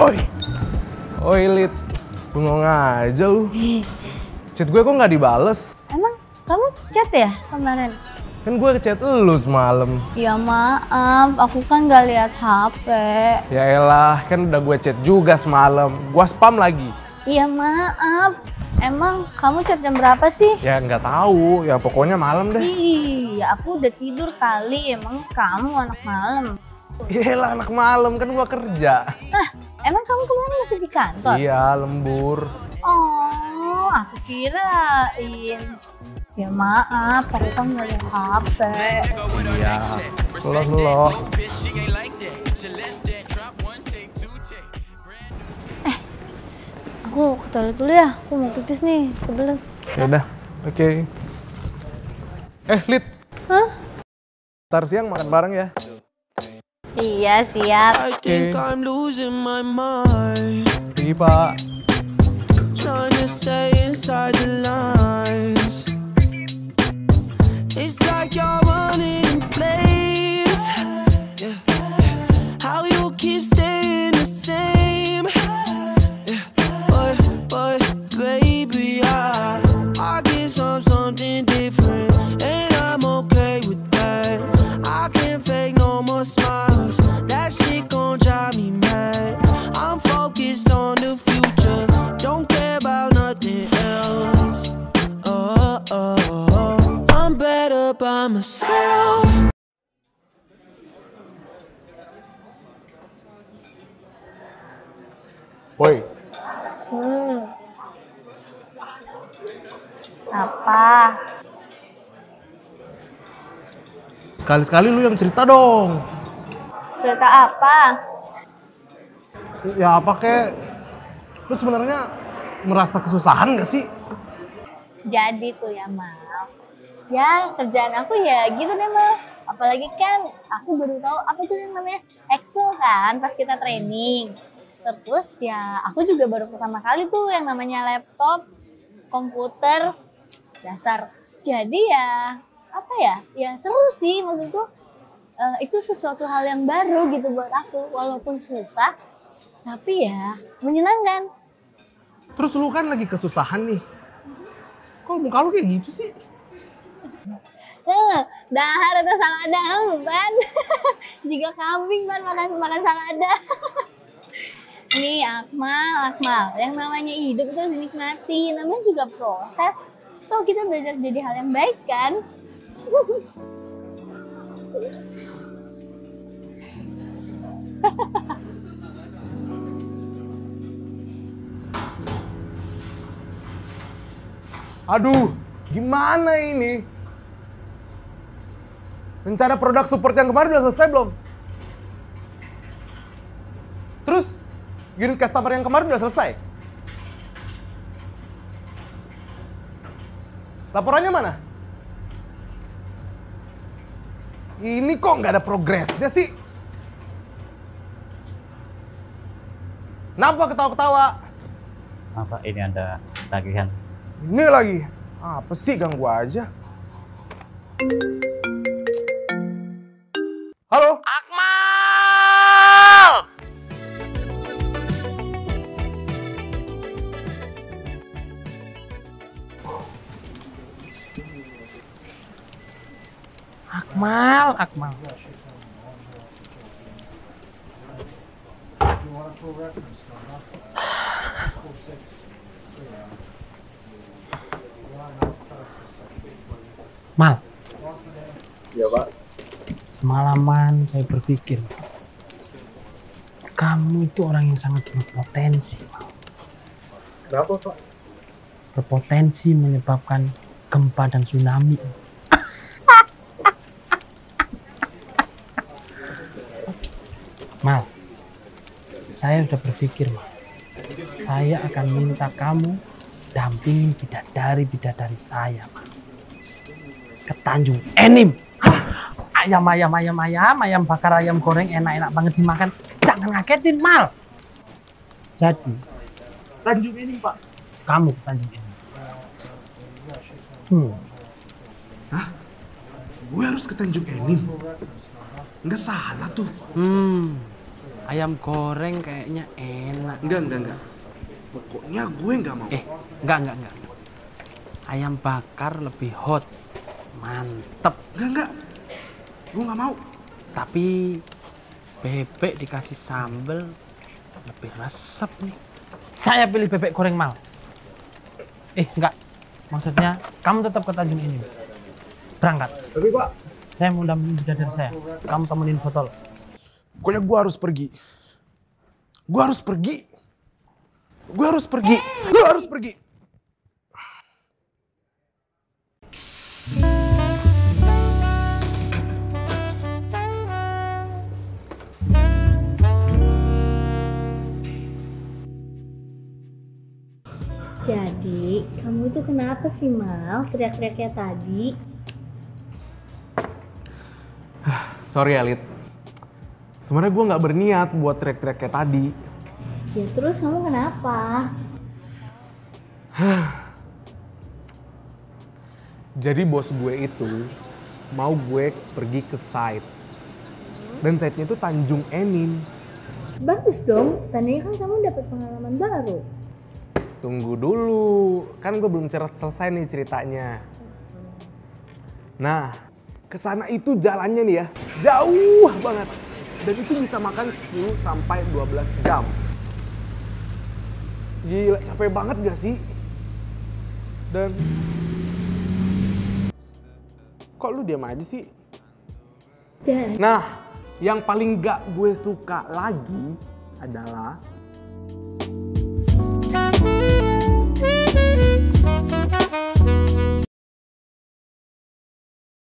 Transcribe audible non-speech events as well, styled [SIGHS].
Oi. Oi, Lid. Bengong aja lu. Chat gue kok nggak dibales? Emang kamu chat ya kemarin? Kan gue chat lu semalam. Ya maaf, aku kan gak lihat HP. Ya elah, kan udah gue chat juga semalam. Gua spam lagi. Iya maaf. Emang kamu chat jam berapa sih? Ya nggak tahu, ya pokoknya malam deh. Iya, aku udah tidur kali. Emang kamu anak malam. Iyalah anak malam kan gua kerja. Nah, emang kamu kemarin masih di kantor? Iya, lembur. Oh, aku kirain. Ya maaf, aku kan nggak lihat HP. Iya. Slow slow. Aku ke toilet dulu ya. Aku mau pipis nih. Kebelet. Ya udah, oke. Eh, Lid. Hah? Ntar siang makan bareng ya. Iya, siap. I think I'm losing my mind. Pergi, Pak. Trying to stay inside the lines. It's like you're by myself. Woi, Hmm. Apa? sekali-sekali lu yang cerita dong. Cerita apa? Ya apa kek? Lu sebenarnya merasa kesusahan gak sih? Jadi tuh ya, Mal. Ya, kerjaan aku ya gitu deh, Mal. Apalagi kan aku baru tahu apa tuh yang namanya Excel kan pas kita training. Terus ya aku juga baru pertama kali tuh yang namanya laptop, komputer, dasar. Jadi ya apa ya? Ya seru sih maksudku. eh, itu sesuatu hal yang baru gitu buat aku walaupun susah tapi ya menyenangkan. Terus lu kan lagi kesusahan nih. Kok muka lu kayak gitu sih? Dahar atau salada ban. [LAUGHS] Jika kambing ban makan makan salada. [LAUGHS] Nih Akmal, Akmal, yang namanya hidup itu harus dinikmati, namanya juga proses. Tuh kita belajar jadi hal yang baik kan? [LAUGHS] Aduh, gimana ini? Rencana produk support yang kemarin udah selesai belum? Terus, unit customer yang kemarin udah selesai? Laporannya mana? Ini kok nggak ada progresnya sih? Kenapa ketawa-ketawa? apa ini ada tagihan Ini lagi. Apa sih ganggu aja? Akmal, Akmal. Mal. Ya Pak. Semalaman saya berpikir, kamu itu orang yang sangat berpotensi, Mal. Kenapa Pak? Berpotensi menyebabkan gempa dan tsunami. Mal, saya sudah berpikir, Mal. Saya akan minta kamu dampingin bidadari-bidadari saya, Mal. Ke Tanjung Enim. Ayam, ayam, ayam, ayam, ayam bakar, ayam goreng enak-enak banget dimakan. Jangan ngagetin, Mal. Jadi, Tanjung ini Pak. kamu ke Tanjung Enim. Hmm. Gue harus ke Tanjung Enim. Nggak salah tuh. Hmm. Ayam goreng kayaknya enak. Enggak, enggak, enggak. Pokoknya gue nggak mau. Eh, enggak, enggak, enggak. Ayam bakar lebih hot. Mantep. Enggak, enggak. Gue nggak mau. Tapi bebek dikasih sambel lebih resep nih. Saya pilih bebek goreng mal. Eh, enggak. Maksudnya kamu tetap ke Tanjung ini. Berangkat. Tapi Pak, Saya mau dampingin bidadari saya. Kamu temenin botol. Pokoknya gue harus pergi. Gue harus pergi. Gue harus pergi. Gue harus pergi. Jadi, kamu itu kenapa sih, Mal? Teriak-teriak kayak tadi. [SIGHS] Sorry ya, Lid. Sebenarnya gue nggak berniat buat teriak-teriak kayak tadi. Ya terus kamu kenapa? [SIGHS] Jadi bos gue itu mau gue pergi ke site. Dan site-nya itu Tanjung Enim. Bagus dong, tandanya kan kamu dapat pengalaman baru. Tunggu dulu, kan gue belum cerat selesai nih ceritanya. Nah, ke sana itu jalannya nih ya, jauh banget. Dan itu bisa makan 10 sampai 12 jam. Gila, capek banget gak sih? Dan kok lu diam aja sih? Nah, yang paling gak gue suka lagi adalah